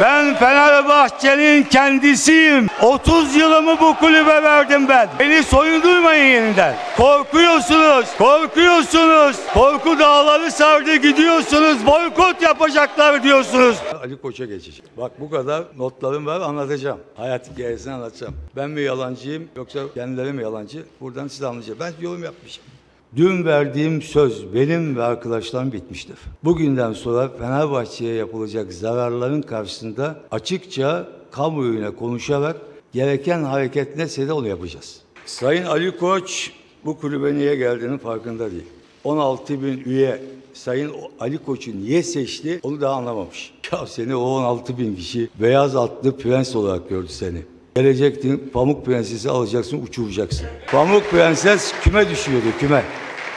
Ben Fenerbahçe'nin kendisiyim. 30 yılımı bu kulübe verdim ben. Beni soyundurmayın yeniden. Korkuyorsunuz, korkuyorsunuz. Korku dağları sardı gidiyorsunuz. Boykot yapacaklar diyorsunuz. Ali Koç'a geçeceğim. Bak bu kadar notlarım var anlatacağım. Hayat hikayesini anlatacağım. Ben mi yalancıyım yoksa kendileri mi yalancı? Buradan size anlayacağım. Ben yorum yapmışım. Dün verdiğim söz benim ve arkadaşlarım bitmiştir. Bugünden sonra Fenerbahçe'ye yapılacak zararların karşısında açıkça kamuoyuna konuşarak gereken hareket neyse de onu yapacağız. Sayın Ali Koç bu kulübe niye geldiğinin farkında değil. 16 bin üye Sayın Ali Koç'u niye seçti onu daha anlamamış. Ya seni o 16 bin kişi beyaz atlı prens olarak gördü seni. Gelecektin Pamuk Prenses'i alacaksın uçuracaksın. Pamuk Prenses küme düşüyordu küme.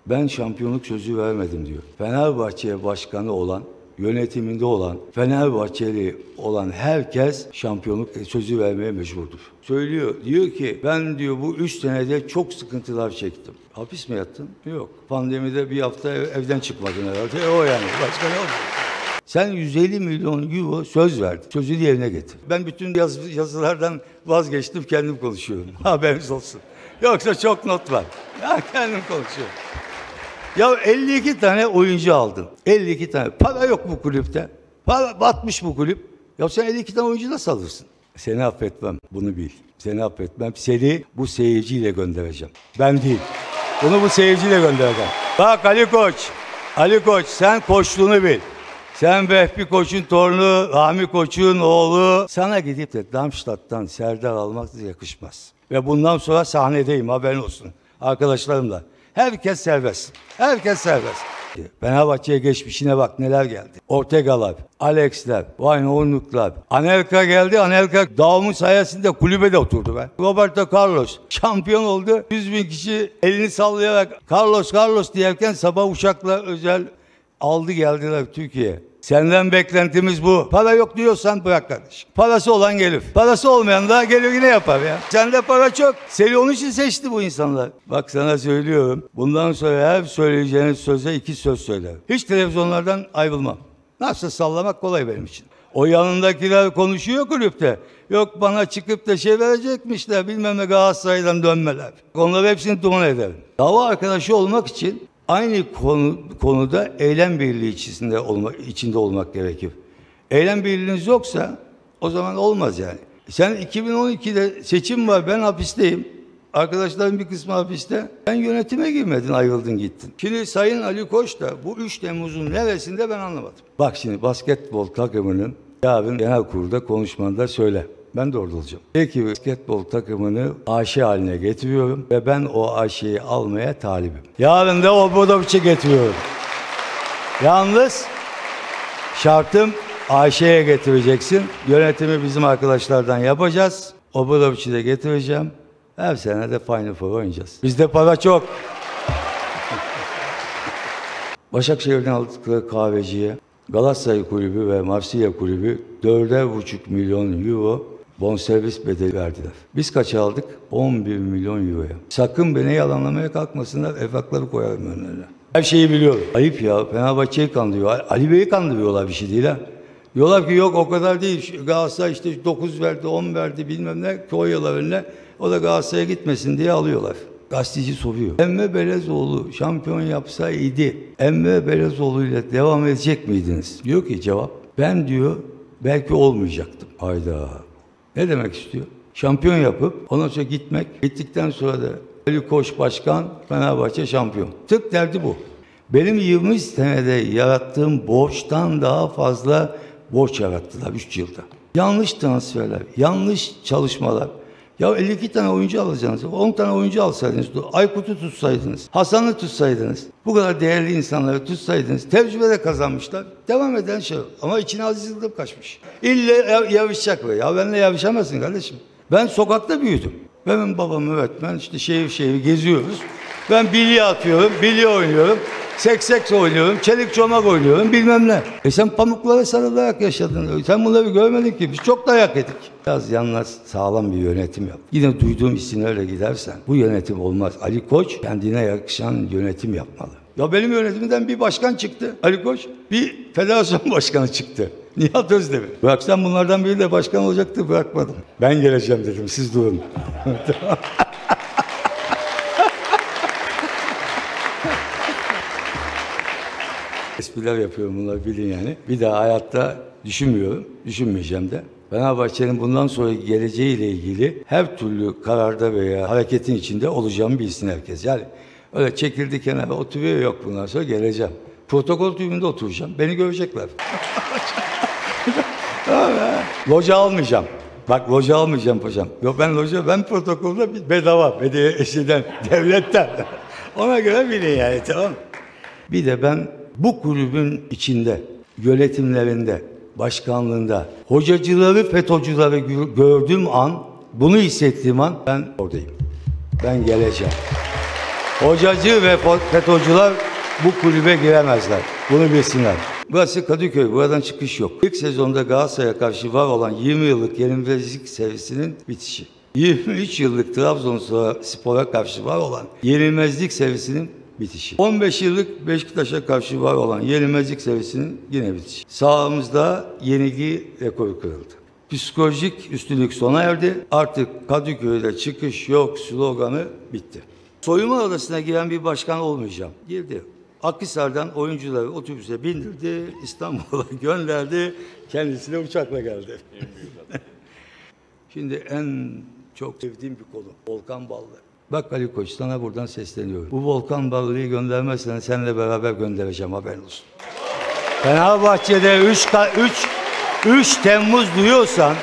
Ben şampiyonluk sözü vermedim diyor. Fenerbahçe başkanı olan, yönetiminde olan, Fenerbahçeli olan herkes şampiyonluk sözü vermeye mecburdur. Söylüyor, diyor ki ben diyor bu üç senede çok sıkıntılar çektim. Hapis mi yattın? Yok. Pandemide bir hafta ev- evden çıkmadın herhalde. E o yani. Başka ne oldu? Sen 150 milyon euro söz verdin. Sözünü yerine getir. Ben bütün yaz, yazılardan vazgeçtim kendim konuşuyorum. Haberiniz olsun. Yoksa çok not var. Ya kendim konuşuyorum. Ya 52 tane oyuncu aldın. 52 tane. Para yok bu kulüpte. Para batmış bu kulüp. Ya sen 52 tane oyuncu nasıl alırsın? Seni affetmem. Bunu bil. Seni affetmem. Seni bu seyirciyle göndereceğim. Ben değil. Bunu bu seyirciyle göndereceğim. Bak Ali Koç. Ali Koç sen koçluğunu bil. Sen Vehbi Koç'un torunu, Rami Koç'un oğlu. Sana gidip de Darmstadt'tan Serdar almak da yakışmaz. Ve bundan sonra sahnedeyim haberin olsun. Arkadaşlarımla. Herkes serbest. Herkes serbest. Fenerbahçe'ye geçmişine bak neler geldi. Ortegalar, Alex'ler, Wijnaldum'lar. Anelka geldi. Anelka dağımın sayesinde kulübede oturdu be. Roberto Carlos şampiyon oldu. 100 bin kişi elini sallayarak Carlos Carlos diyerken sabah uçakla özel aldı geldiler Türkiye'ye. Senden beklentimiz bu. Para yok diyorsan bırak kardeşim. Parası olan gelir. Parası olmayan da gelir yine yapar ya. Sende para çok. Seni onun için seçti bu insanlar. Bak sana söylüyorum. Bundan sonra her söyleyeceğiniz söze iki söz söyler. Hiç televizyonlardan ayrılmam. Nasıl sallamak kolay benim için. O yanındakiler konuşuyor kulüpte. Yok bana çıkıp da şey verecekmişler bilmem ne Galatasaray'dan dönmeler. Onları hepsini duman ederim. Dava arkadaşı olmak için aynı konu, konuda eylem birliği içinde olmak, içinde olmak gerekir. Eylem birliğiniz yoksa o zaman olmaz yani. Sen 2012'de seçim var ben hapisteyim. Arkadaşların bir kısmı hapiste. Sen yönetime girmedin ayrıldın gittin. Şimdi Sayın Ali Koç da bu 3 Temmuz'un neresinde ben anlamadım. Bak şimdi basketbol takımının yarın genel kurulda konuşmanda söyle. Ben de orada olacağım. Peki basketbol takımını AŞ haline getiriyorum ve ben o AŞ'yi almaya talibim. Yarın da Obradovic'i getiriyorum. Yalnız şartım AŞ'ye getireceksin. Yönetimi bizim arkadaşlardan yapacağız. Obradovic'i de getireceğim. Her sene de Final Four oynayacağız. Bizde para çok. Başakşehir'den aldıkları kahveciye Galatasaray Kulübü ve Marsilya Kulübü 4,5 milyon euro bonservis bedeli verdiler. Biz kaç aldık? 11 milyon euroya. Sakın beni yalanlamaya kalkmasınlar, evrakları koyarım önlerine. Her şeyi biliyorum. Ayıp ya, Fenerbahçe'yi kandırıyor. Ali Bey'i kandırıyorlar bir şey değil ha. Diyorlar ki yok o kadar değil. Galatasaray işte 9 verdi, 10 verdi bilmem ne koyuyorlar önüne. O da Galatasaray'a gitmesin diye alıyorlar. Gazeteci soruyor. Emre Belezoğlu şampiyon yapsaydı Emre Belezoğlu ile devam edecek miydiniz? Diyor ki cevap ben diyor belki olmayacaktım. Hayda. Ne demek istiyor? Şampiyon yapıp ondan sonra gitmek. Gittikten sonra da Ali Koç Başkan Fenerbahçe şampiyon. Tık derdi bu. Benim 20 senede yarattığım borçtan daha fazla borç yarattılar 3 yılda. Yanlış transferler, yanlış çalışmalar. Ya 52 tane oyuncu alacaksınız. 10 tane oyuncu alsaydınız. Aykut'u tutsaydınız. Hasan'ı tutsaydınız. Bu kadar değerli insanları tutsaydınız. Tecrübe de kazanmışlar. Devam eden şey. Ama içine Aziz Yıldırım kaçmış. İlle yav- yarışacak böyle. Ya benimle yarışamazsın kardeşim. Ben sokakta büyüdüm. Benim babam öğretmen. işte şehir şehir geziyoruz. Ben bilye atıyorum, bilye oynuyorum. Seksek oynuyorum, çelik çomak oynuyorum bilmem ne. E sen pamuklara sarılarak yaşadın. Sen bunları görmedin ki. Biz çok dayak yedik. Biraz yalnız sağlam bir yönetim yap. Yine duyduğum isimlerle gidersen bu yönetim olmaz. Ali Koç kendine yakışan yönetim yapmalı. Ya benim yönetimden bir başkan çıktı Ali Koç. Bir federasyon başkanı çıktı. Nihat Özdemir. Bıraksam bunlardan biri de başkan olacaktı bırakmadım. Ben geleceğim dedim siz durun. Espriler yapıyorum bunları bilin yani. Bir daha hayatta düşünmüyorum, düşünmeyeceğim de. Fenerbahçe'nin bundan sonra geleceğiyle ilgili her türlü kararda veya hareketin içinde olacağımı bilsin herkes. Yani öyle çekildi kenara oturuyor yok bundan sonra geleceğim. Protokol tribünde oturacağım. Beni görecekler. Loca almayacağım. Bak loca almayacağım paşam. Yok ben loca, ben protokolda bedava. Bedava eşiden, devletten. Ona göre bilin yani tamam Bir de ben bu kulübün içinde, yönetimlerinde, başkanlığında, hocacıları, FETÖ'cüleri gö- gördüğüm an, bunu hissettiğim an ben oradayım. Ben geleceğim. Hocacı ve FETÖ'cüler bu kulübe giremezler. Bunu bilsinler. Burası Kadıköy. Buradan çıkış yok. İlk sezonda Galatasaray'a karşı var olan 20 yıllık yenilmezlik serisinin bitişi. 23 yıllık Trabzonspor'a karşı var olan yenilmezlik serisinin bitişi. 15 yıllık Beşiktaş'a karşı var olan yenilmezlik serisinin yine bitişi. Sağımızda yenilgi rekoru kırıldı. Psikolojik üstünlük sona erdi. Artık Kadıköy'de çıkış yok sloganı bitti. Soyunma odasına giren bir başkan olmayacağım. Girdi. Akhisar'dan oyuncuları otobüse bindirdi, İstanbul'a gönderdi, kendisi de uçakla geldi. Şimdi en çok sevdiğim bir konu Volkan Ballı. Bak Ali Koç sana buradan sesleniyorum. Bu Volkan Ballı'yı göndermezsen seninle beraber göndereceğim haberin olsun. Fenerbahçe'de 3 3 3 Temmuz duyuyorsan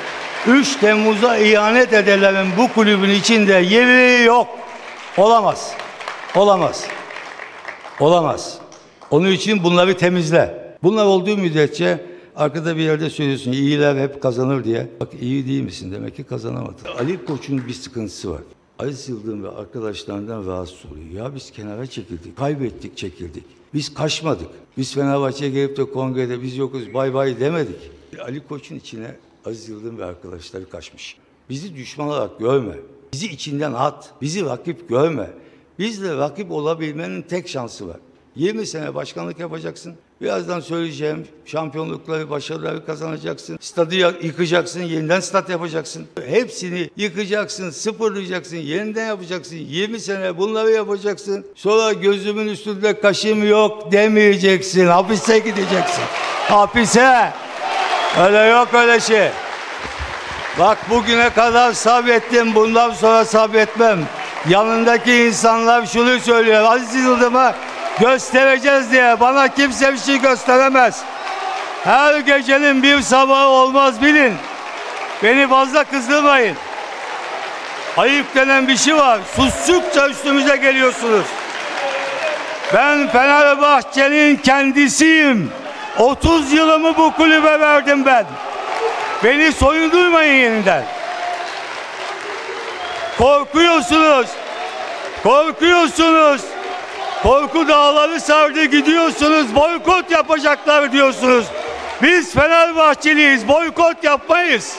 3 Temmuz'a ihanet edenlerin bu kulübün içinde yeri yok. Olamaz. Olamaz. Olamaz. Onun için bunları temizle. Bunlar olduğu müddetçe arkada bir yerde söylüyorsun iyiler hep kazanır diye. Bak iyi değil misin demek ki kazanamadın. Ali Koç'un bir sıkıntısı var. Aziz Yıldırım ve arkadaşlarından rahatsız oluyor. Ya biz kenara çekildik, kaybettik çekildik. Biz kaçmadık. Biz Fenerbahçe'ye gelip de kongrede biz yokuz bay bay demedik. Ali Koç'un içine Aziz Yıldırım ve arkadaşları kaçmış. Bizi düşman olarak görme. Bizi içinden at. Bizi rakip görme. Bizle rakip olabilmenin tek şansı var. 20 sene başkanlık yapacaksın. Birazdan söyleyeceğim şampiyonlukları, başarıları kazanacaksın. Stadı yıkacaksın, yeniden stat yapacaksın. Hepsini yıkacaksın, sıfırlayacaksın, yeniden yapacaksın. 20 sene bunları yapacaksın. Sonra gözümün üstünde kaşım yok demeyeceksin. Hapise gideceksin. Hapise. Öyle yok öyle şey. Bak bugüne kadar sabrettim, bundan sonra sabretmem. Yanındaki insanlar şunu söylüyor, Aziz Yıldırım'a göstereceğiz diye bana kimse bir şey gösteremez. Her gecenin bir sabahı olmaz bilin. Beni fazla kızdırmayın. Ayıp denen bir şey var. Sustukça üstümüze geliyorsunuz. Ben Fenerbahçe'nin kendisiyim. 30 yılımı bu kulübe verdim ben. Beni soyundurmayın yeniden. Korkuyorsunuz. Korkuyorsunuz. Korku dağları sardı gidiyorsunuz. Boykot yapacaklar diyorsunuz. Biz Fenerbahçeliyiz. Boykot yapmayız.